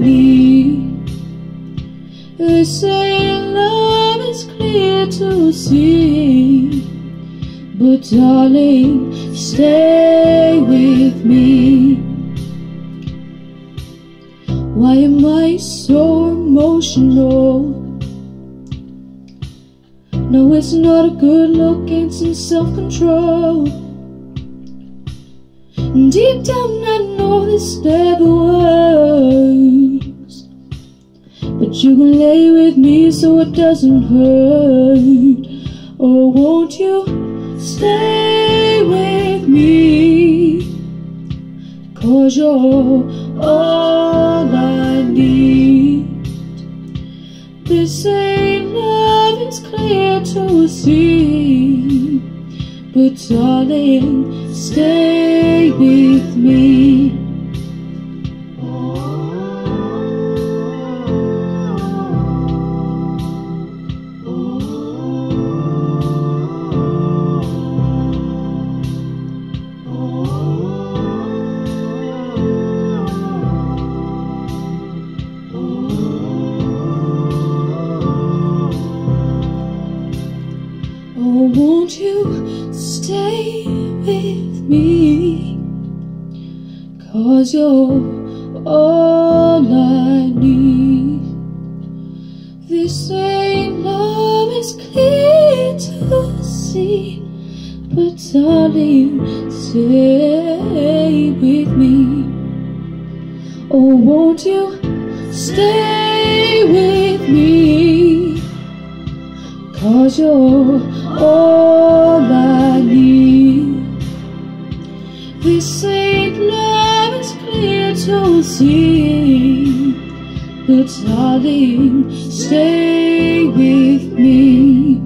I. They say love is clear to see, but darling, stay with me. Why am I so emotional? No, it's not a good look, it's some self-control. Deep down I know this never works You can lay with me so it doesn't hurt. Oh, won't you stay with me? Cause you're all I need. This ain't love, it's clear to see. But darling, stay with me. Won't you stay with me? Cause you're all I need. This ain't love, it's clear to see. But darling, stay with me. Oh, won't you stay with me? Cause you're all I need. This ain't love, it's clear to see. But darling, stay with me.